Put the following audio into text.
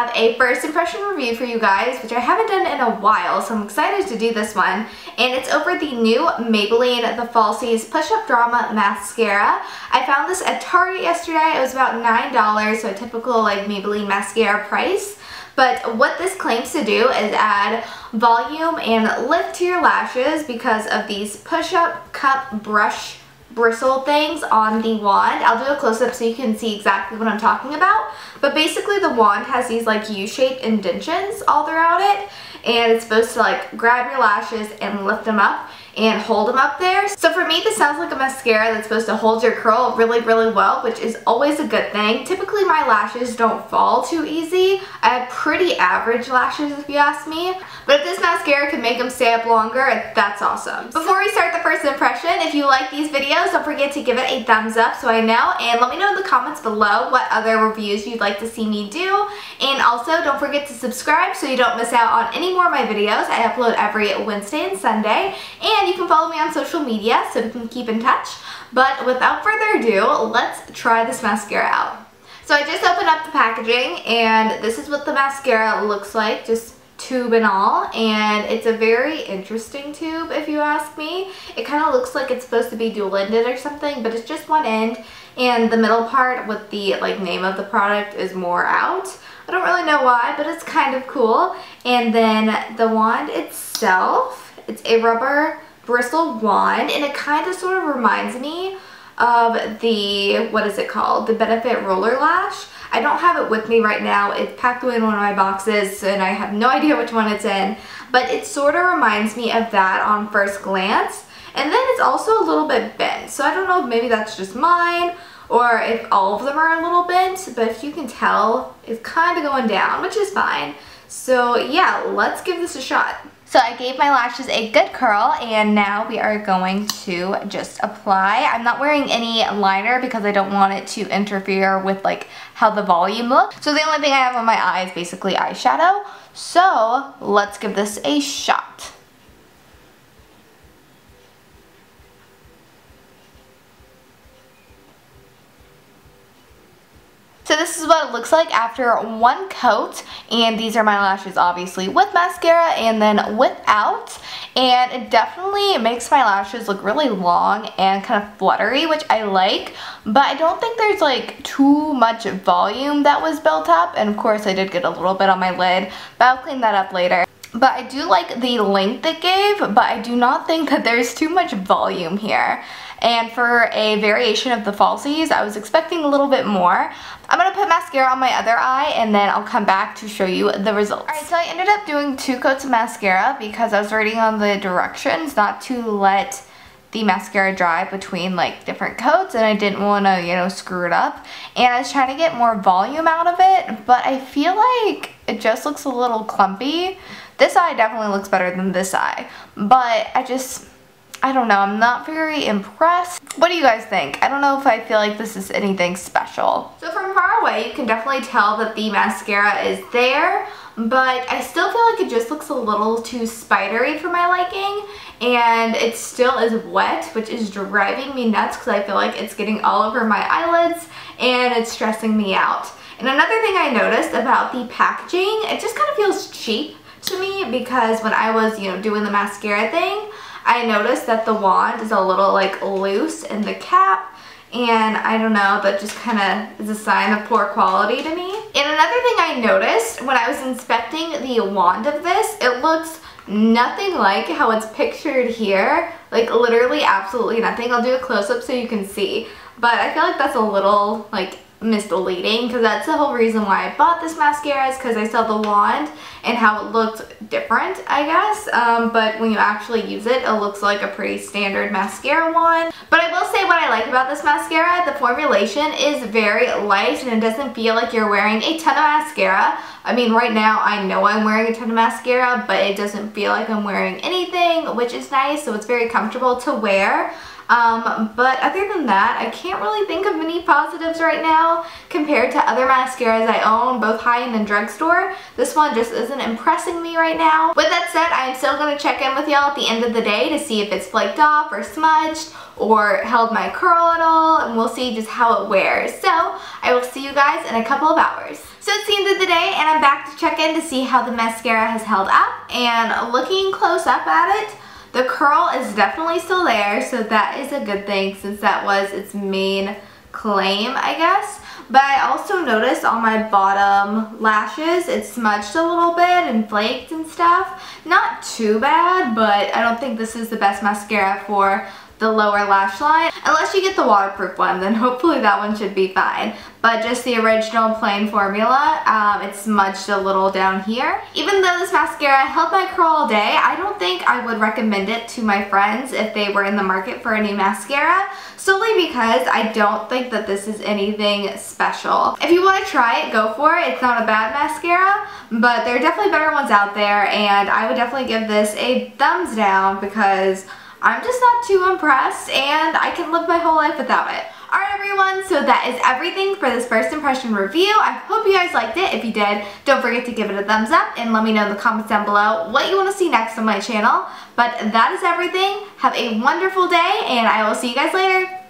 have a first impression review for you guys, which I haven't done in a while, so I'm excited to do this one. And it's over the new Maybelline The Falsies Push Up Drama Mascara. I found this at Target yesterday. It was about $9, so a typical like Maybelline mascara price. But what this claims to do is add volume and lift to your lashes because of these push-up cup brush bristle things on the wand. I'll do a close-up so you can see exactly what I'm talking about. But basically the wand has these like U-shaped indentions all throughout it and it's supposed to like grab your lashes and lift them up and hold them up there. So for me, this sounds like a mascara that's supposed to hold your curl really, really well, which is always a good thing. Typically, my lashes don't fall too easy. I have pretty average lashes, if you ask me. But if this mascara can make them stay up longer, that's awesome. Before we start the first impression, if you like these videos, don't forget to give it a thumbs up so I know. And let me know in the comments below what other reviews you'd like to see me do. And also, don't forget to subscribe so you don't miss out on any more of my videos. I upload every Wednesday and Sunday. And you can follow me on social media so we can keep in touch. But without further ado, let's try this mascara out. So I just opened up the packaging and this is what the mascara looks like, just tube and all and it's a very interesting tube if you ask me. It kind of looks like it's supposed to be dual-ended or something but it's just one end and the middle part with the like name of the product is more out. I don't really know why but it's kind of cool and then the wand itself, it's a rubber bristle wand and it kind of sort of reminds me of the, what is it called, the Benefit Roller Lash. I don't have it with me right now. It's packed away in one of my boxes and I have no idea which one it's in. But it sort of reminds me of that on first glance. And then it's also a little bit bent. So I don't know maybe that's just mine or if all of them are a little bent. But if you can tell, it's kind of going down, which is fine. So yeah, let's give this a shot. So I gave my lashes a good curl and now we are going to just apply. I'm not wearing any liner because I don't want it to interfere with like how the volume looks. So the only thing I have on my eye is basically eyeshadow. So let's give this a shot. So this is what it looks like after one coat and these are my lashes obviously with mascara and then without and it definitely makes my lashes look really long and kind of fluttery which I like but I don't think there's like too much volume that was built up and of course I did get a little bit on my lid but I'll clean that up later. But I do like the length it gave, but I do not think that there's too much volume here. And for a variation of the falsies, I was expecting a little bit more. I'm to put mascara on my other eye and then I'll come back to show you the results. Alright, so I ended up doing two coats of mascara because I was reading on the directions not to let the mascara dry between like different coats and I didn't want to, you know, screw it up. And I was trying to get more volume out of it, but I feel like it just looks a little clumpy. This eye definitely looks better than this eye, but I just, I don't know, I'm not very impressed. What do you guys think? I don't know if I feel like this is anything special. So from far away, you can definitely tell that the mascara is there, but I still feel like it just looks a little too spidery for my liking, and it still is wet, which is driving me nuts because I feel like it's getting all over my eyelids, and it's stressing me out. And another thing I noticed about the packaging, it just kind of feels cheap to me because when I was, you know, doing the mascara thing, I noticed that the wand is a little like loose in the cap and I don't know, that just kind of is a sign of poor quality to me. And another thing I noticed when I was inspecting the wand of this, it looks nothing like how it's pictured here. Like literally absolutely nothing. I'll do a close-up so you can see. But I feel like that's a little like misleading because that's the whole reason why I bought this mascara is because I saw the wand and how it looked different I guess. Um, but when you actually use it it looks like a pretty standard mascara wand. But I will say what I like about this mascara the formulation is very light and it doesn't feel like you're wearing a ton of mascara. I mean right now I know I'm wearing a ton of mascara but it doesn't feel like I'm wearing anything which is nice. So it's very comfortable to wear um, but other than that, I can't really think of any positives right now compared to other mascaras I own, both high-end and drugstore. This one just isn't impressing me right now. With that said, I am still going to check in with y'all at the end of the day to see if it's flaked off or smudged or held my curl at all and we'll see just how it wears. So I will see you guys in a couple of hours. So it's the end of the day and I'm back to check in to see how the mascara has held up and looking close up at it, the curl is definitely still there so that is a good thing since that was its main claim I guess. But I also noticed on my bottom lashes, it smudged a little bit and flaked and stuff. Not too bad, but I don't think this is the best mascara for the lower lash line. Unless you get the waterproof one, then hopefully that one should be fine. But just the original plain formula, um, it smudged a little down here. Even though this mascara held my curl all day, I don't think I would recommend it to my friends if they were in the market for a new mascara, solely because I don't think that this is anything special. If you want to try it, go for it. It's not a bad mascara, but there are definitely better ones out there, and I would definitely give this a thumbs down because I'm just not too impressed and I can live my whole life without it. Alright everyone, so that is everything for this first impression review. I hope you guys liked it. If you did, don't forget to give it a thumbs up and let me know in the comments down below what you want to see next on my channel. But that is everything. Have a wonderful day and I will see you guys later.